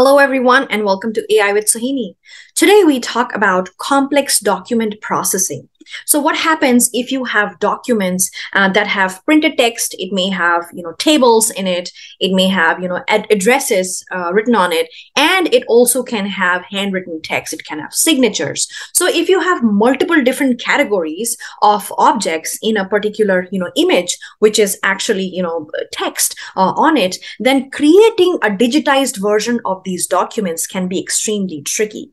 Hello, everyone, and welcome to AI with Sohini. Today, we talk about complex document processing. So what happens if you have documents uh, that have printed text? It may have, you know, tables in it. It may have, you know, ad- addresses uh, written on it. And it also can have handwritten text. It can have signatures. So if you have multiple different categories of objects in a particular, you know, image, which is actually, you know, text uh, on it, then creating a digitized version of these documents can be extremely tricky.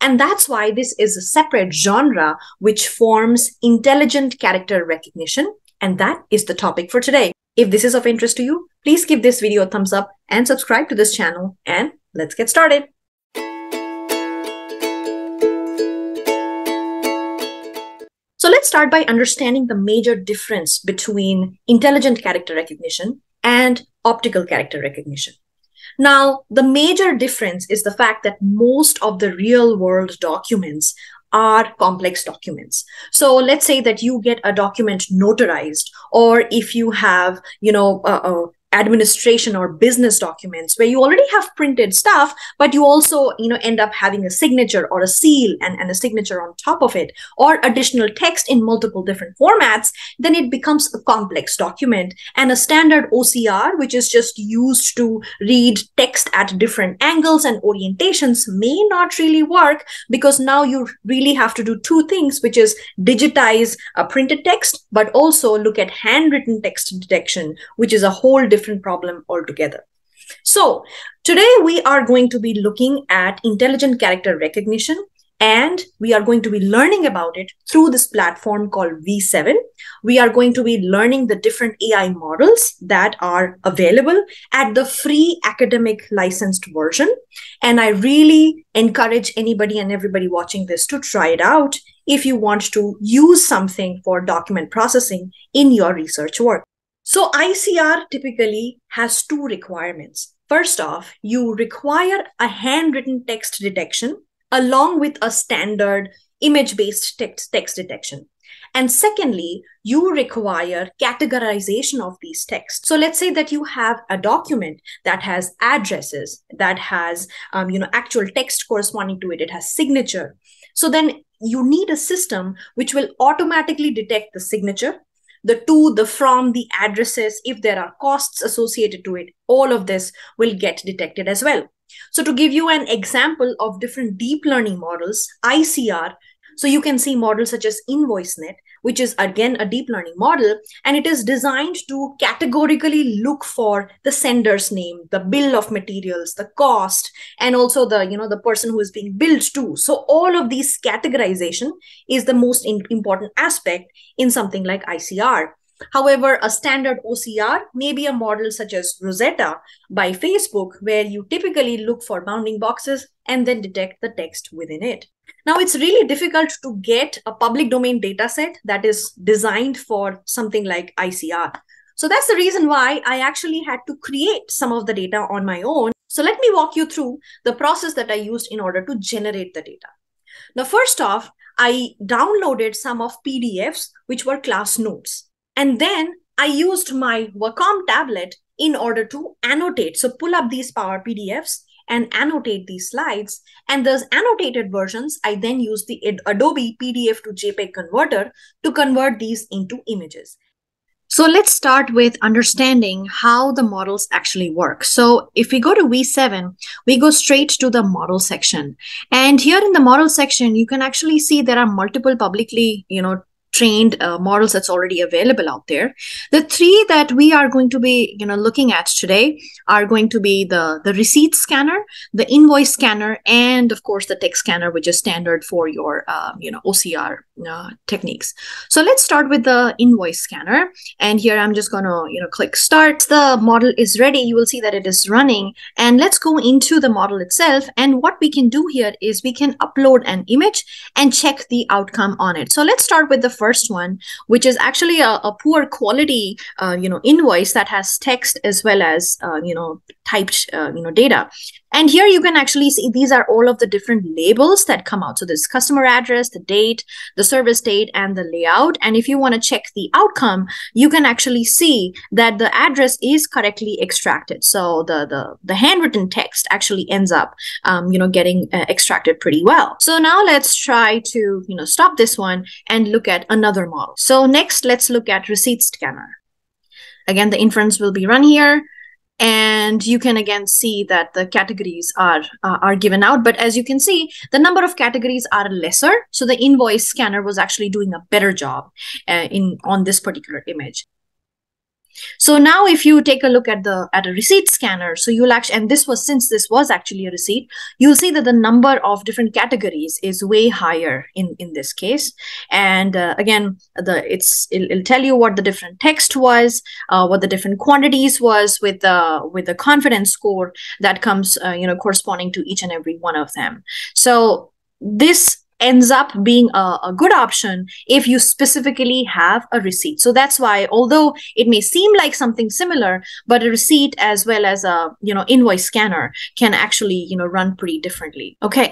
And that's why this is a separate genre which forms intelligent character recognition. And that is the topic for today. If this is of interest to you, please give this video a thumbs up and subscribe to this channel. And let's get started. So let's start by understanding the major difference between intelligent character recognition and optical character recognition. Now, the major difference is the fact that most of the real world documents are complex documents. So let's say that you get a document notarized, or if you have, you know, a administration or business documents where you already have printed stuff but you also you know end up having a signature or a seal and, and a signature on top of it or additional text in multiple different formats then it becomes a complex document. And a standard ocr which is just used to read text at different angles and orientations may not really work because now you really have to do two things which is digitize a printed text but also look at handwritten text detection which is a whole different different problem altogether. So today we are going to be looking at intelligent character recognition and we are going to be learning about it through this platform called V7. We are going to be learning the different AI models that are available at the free academic licensed version. And I really encourage anybody and everybody watching this to try it out if you want to use something for document processing in your research work. So ICR typically has two requirements. First off, you require a handwritten text detection along with a standard image-based text, text detection. And secondly, you require categorization of these texts. So let's say that you have a document that has addresses, that has um, you know actual text corresponding to it, it has signature. So then you need a system which will automatically detect the signature the to, the from, the addresses, if there are costs associated to it, all of this will get detected as well. So to give you an example of different deep learning models, ICR, so you can see models such as InvoiceNet, which is again a deep learning model, and it is designed to categorically look for the sender's name, the bill of materials, the cost, and also the you know the person who is being billed to. So all of these categorization is the most in- important aspect in something like ICR. However, a standard OCR may be a model such as Rosetta by Facebook, where you typically look for bounding boxes and then detect the text within it. Now, it's really difficult to get a public domain data set that is designed for something like ICR. So that's the reason why I actually had to create some of the data on my own. So let me walk you through the process that I used in order to generate the data. Now, first off, I downloaded some of PDFs, which were class notes. And then I used my Wacom tablet in order to annotate. So pull up these Power PDFs and annotate these slides. And those annotated versions, I then use the Adobe PDF to JPEG converter to convert these into images. So let's start with understanding how the models actually work. So if we go to V7, we go straight to the model section. And here in the model section, you can actually see there are multiple publicly, you know, trained uh, models that's already available out there. The three that we are going to be, you know, looking at today are going to be the the receipt scanner, the invoice scanner, and of course the text scanner, which is standard for your, uh, you know, OCR uh, techniques. So let's start with the invoice scanner, and here I'm just going to, you know, click start. The model is ready. You will see that it is running, and let's go into the model itself. And what we can do here is we can upload an image and check the outcome on it. So let's start with the first one, which is actually a, a poor quality, uh, you know, invoice that has text as well as, uh, you know, typed uh, you know data. And here you can actually see these are all of the different labels that come out. So this customer address the date the service date and the layout. And if you want to check the outcome you can actually see that the address is correctly extracted. So the the, the handwritten text actually ends up um, you know getting uh, extracted pretty well. So now let's try to you know stop this one and look at another model. So next let's look at receipt scanner. Again the inference will be run here and you can again see that the categories are uh, are given out. But as you can see the number of categories are lesser. So the invoice scanner was actually doing a better job uh, in on this particular image so now if you take a look at the at a receipt scanner, so you'll actually, and this was since this was actually a receipt, you'll see that the number of different categories is way higher in in this case. And uh, again, the it's it'll, it'll, tell you what the different text was, uh, what the different quantities was with the with the confidence score that comes uh, you know corresponding to each and every one of them. So this ends up being a, a, good option if you specifically have a receipt so that's why although it may seem like something similar but a receipt as well as a you know invoice scanner can actually you know run pretty differently okay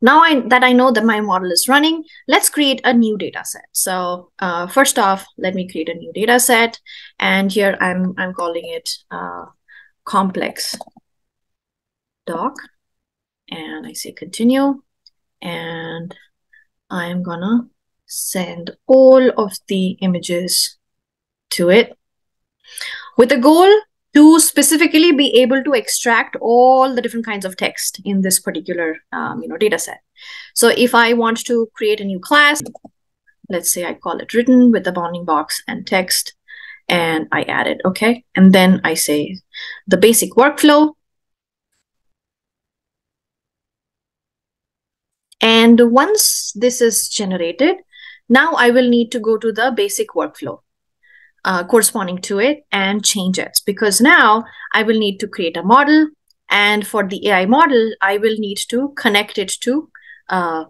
now I, that I know that my model is running, let's create a new data set. So uh, first off, let me create a new data set. And here I'm, I'm calling it uh, complex doc. And I say continue. And I'm gonna send all of the images to it with the goal to specifically be able to extract all the different kinds of text in this particular um, you know data set. So if I want to create a new class, let's say I call it written with the bounding box and text, and I add it, okay? And then I say the basic workflow And once this is generated, now I will need to go to the basic workflow uh, corresponding to it and change it because now I will need to create a model. And for the AI model, I will need to connect it to uh,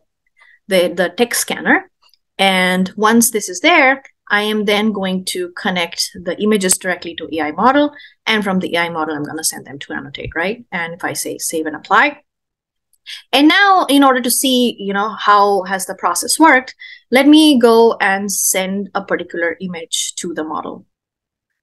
the, the text scanner. And once this is there, I am then going to connect the images directly to AI model. And from the AI model, I'm going to send them to annotate, right? And if I say save and apply, and now in order to see, you know, how has the process worked, let me go and send a particular image to the model.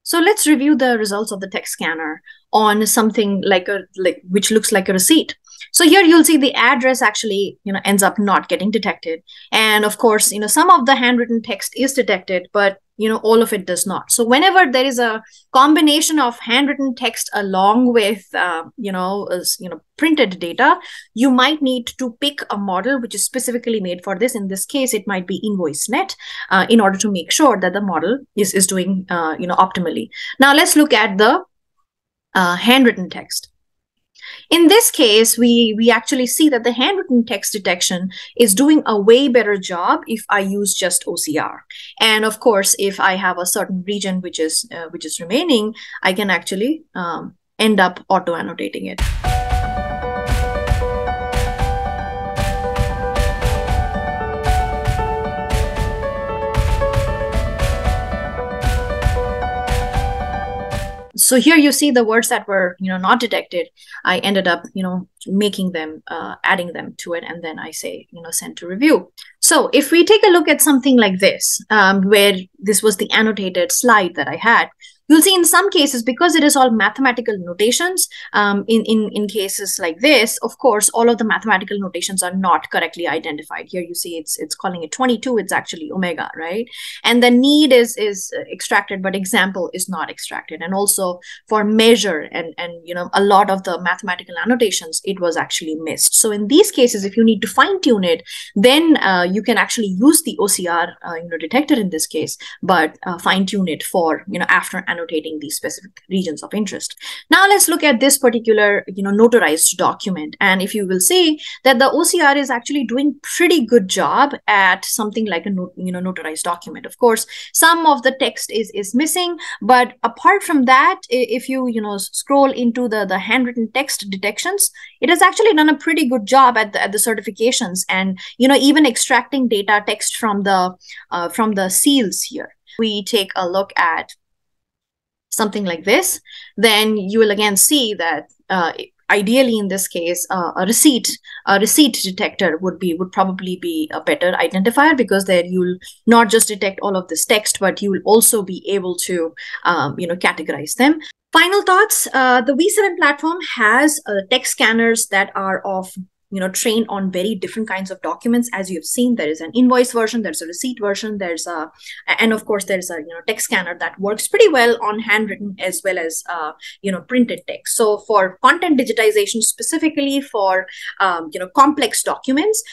So let's review the results of the text scanner on something like a like which looks like a receipt. So here you'll see the address actually, you know, ends up not getting detected. And of course, you know, some of the handwritten text is detected, but you know all of it does not. So whenever there is a combination of handwritten text along with uh, you know you know printed data you might need to pick a model which is specifically made for this. In this case it might be InvoiceNet uh, in order to make sure that the model is is doing uh, you know optimally. Now let's look at the uh, handwritten text in this case, we, we actually see that the handwritten text detection is doing a way better job if I use just OCR. And of course, if I have a certain region which is uh, which is remaining, I can actually um, end up auto annotating it. So here you see the words that were you know not detected. I ended up you know making them uh, adding them to it and then i say you know send to review. So if we take a look at something like this um, where this was the annotated slide that i had You'll see in some cases, because it is all mathematical notations, um, in, in, in cases like this, of course, all of the mathematical notations are not correctly identified. Here you see it's it's calling it 22, it's actually omega, right? And the need is is extracted, but example is not extracted. And also for measure and, and you know, a lot of the mathematical annotations, it was actually missed. So in these cases, if you need to fine tune it, then uh, you can actually use the OCR uh, you know, detector in this case, but uh, fine tune it for, you know, after annotating these specific regions of interest. Now let's look at this particular, you know, notarized document. And if you will see that the OCR is actually doing pretty good job at something like a, you know, notarized document. Of course, some of the text is, is missing, but apart from that, if you, you know, scroll into the, the handwritten text detections, it has actually done a pretty good job at the, at the certifications and, you know, even extracting data text from the, uh, from the seals here. We take a look at something like this, then you will again see that uh, ideally in this case uh, a receipt a receipt detector would be would probably be a better identifier because there you'll not just detect all of this text but you will also be able to um, you know categorize them. Final thoughts uh, the v7 platform has uh, text scanners that are of you know trained on very different kinds of documents. As you've seen there is an invoice version there's a receipt version there's a and of course there's a you know text scanner that works pretty well on handwritten as well as uh, you know printed text. So for content digitization specifically for um, you know complex documents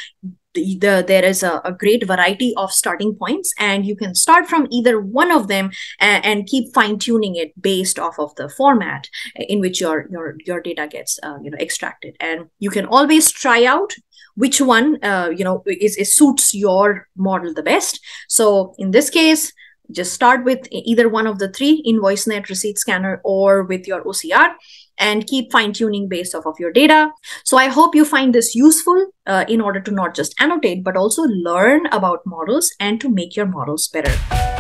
the, there is a, a, great variety of starting points and you can start from either one of them and, and keep fine tuning it based off of the format in which your your your data gets uh, you know extracted. And you can always try out which one uh, you know is, is suits your model the best. So in this case just start with either one of the three InvoiceNet receipt scanner or with your ocr and keep fine tuning based off of your data. So I hope you find this useful uh, in order to not just annotate, but also learn about models and to make your models better.